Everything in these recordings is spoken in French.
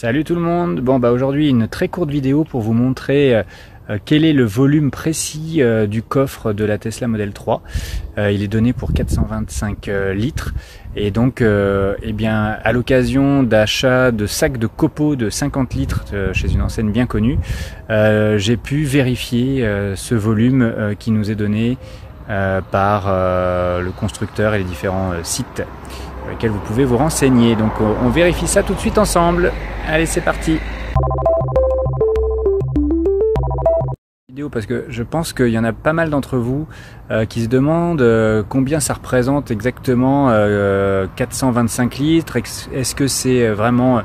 Salut tout le monde Bon bah aujourd'hui une très courte vidéo pour vous montrer euh, euh, quel est le volume précis euh, du coffre de la Tesla Model 3. il est donné pour 425 litres et donc eh bien à l'occasion d'achat de sacs de copeaux de 50 litres chez une enseigne bien connue, j'ai pu vérifier ce volume qui nous est donné par le constructeur et les différents sites sur lesquels vous pouvez vous renseigner. Donc on vérifie ça tout de suite ensemble. Allez, c'est parti. parce que je pense qu'il y en a pas mal d'entre vous euh, qui se demandent euh, combien ça représente exactement 425 euh, litres. Est-ce que c'est vraiment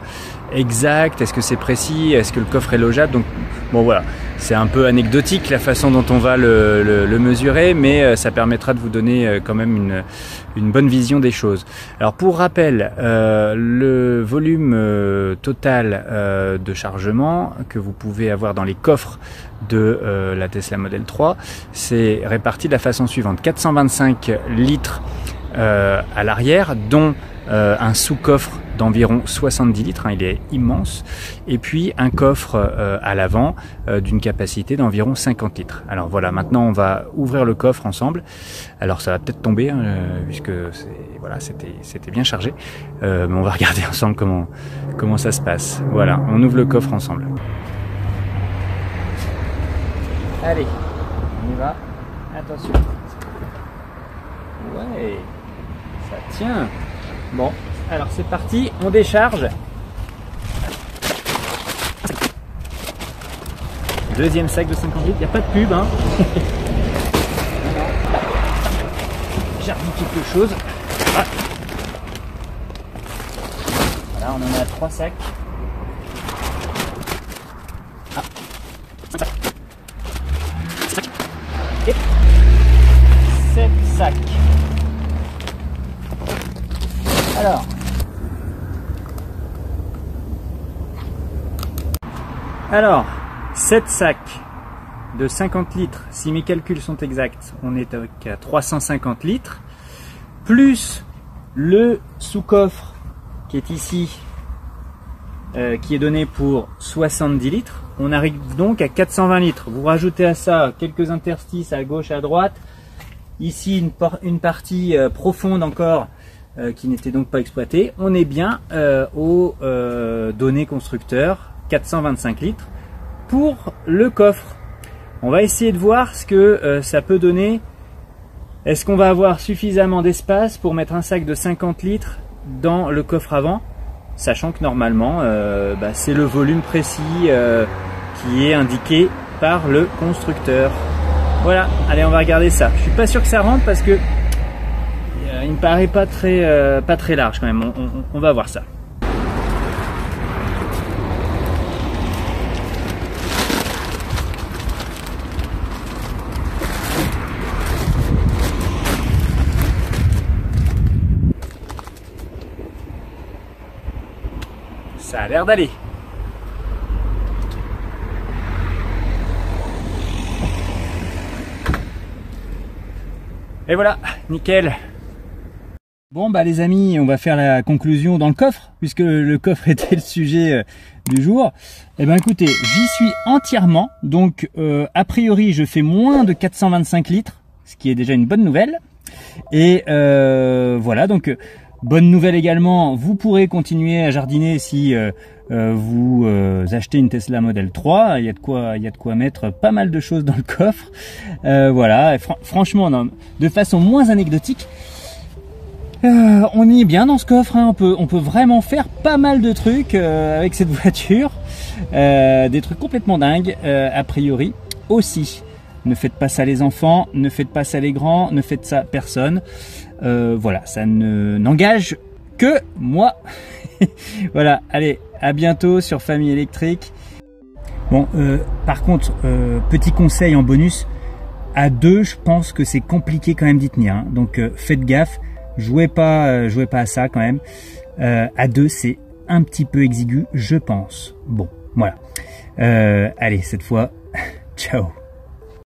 exact? Est-ce que c'est précis? Est-ce que le coffre est logeable? Donc bon voilà, c'est un peu anecdotique la façon dont on va le, mesurer, mais ça permettra de vous donner quand même une, bonne vision des choses. Alors pour rappel, le volume total de chargement que vous pouvez avoir dans les coffres de la Tesla Model 3, c'est réparti de la façon suivante 425 litres euh, à l'arrière, dont euh, un sous-coffre d'environ 70 litres, hein, il est immense, et puis un coffre euh, à l'avant d'une capacité d'environ 50 litres. Alors voilà, maintenant on va ouvrir le coffre ensemble. Alors ça va peut-être tomber, hein, puisque voilà, c'était bien chargé, mais on va regarder ensemble comment, comment ça se passe. Voilà, on ouvre le coffre ensemble. Allez, on y va? Attention. Ouais, ça tient. Bon, alors c'est parti, on décharge. Deuxième sac de 50 litres, il n'y a pas de pub. Hein. J'ai remis quelque chose. Ah. Voilà, on en a trois sacs. Ah. 7 sacs. Alors. Alors, 7 sacs de 50 litres, si mes calculs sont exacts, on est à 350 litres, plus le sous-coffre qui est ici, euh, qui est donné pour 70 litres, on arrive donc à 420 litres. Vous rajoutez à ça quelques interstices à gauche, à droite, Ici, une, une partie euh, profonde encore euh, qui n'était donc pas exploitée. On est bien euh, aux données constructeurs, 425 litres, pour le coffre. On va essayer de voir ce que ça peut donner. Est-ce qu'on va avoir suffisamment d'espace pour mettre un sac de 50 litres dans le coffre avant? Sachant que normalement, bah, c'est le volume précis qui est indiqué par le constructeur. Voilà, allez on va regarder ça. Je suis pas sûr que ça rentre parce que euh, il me paraît pas très, euh, pas très large quand même. On, va voir ça. Ça a l'air d'aller. Et voilà, nickel. Bon bah les amis, on va faire la conclusion dans le coffre, puisque le coffre était le sujet euh, du jour. Eh ben écoutez, j'y suis entièrement, donc euh, a priori je fais moins de 425 litres, ce qui est déjà une bonne nouvelle. Et euh, voilà, donc bonne nouvelle également, vous pourrez continuer à jardiner si vous achetez une Tesla Model 3, il y a de quoi, il y a de quoi mettre pas mal de choses dans le coffre. Voilà, franchement, de façon moins anecdotique, on y est bien dans ce coffre. Hein. On peut, on peut vraiment faire pas mal de trucs avec cette voiture, des trucs complètement dingues a priori aussi. Ne faites pas ça les enfants, ne faites pas ça les grands, ne faites ça personne. voilà, ça ne n'engage que moi. voilà, allez, à bientôt sur Famille électrique. Bon, euh, par contre, euh, petit conseil en bonus, à deux, je pense que c'est compliqué quand même d'y tenir. Hein. Donc euh, faites gaffe, jouez pas, jouez pas à ça quand même. à deux, c'est un petit peu exigu, je pense. Bon, voilà. allez, cette fois, ciao.